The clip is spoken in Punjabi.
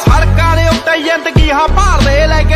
ਸੜਕਾਂ ਦੇ ਉੱਤੇ ਜ਼ਿੰਦਗੀ ਹਾਂ ਭਾਰ ਦੇ ਲੈ ਕੇ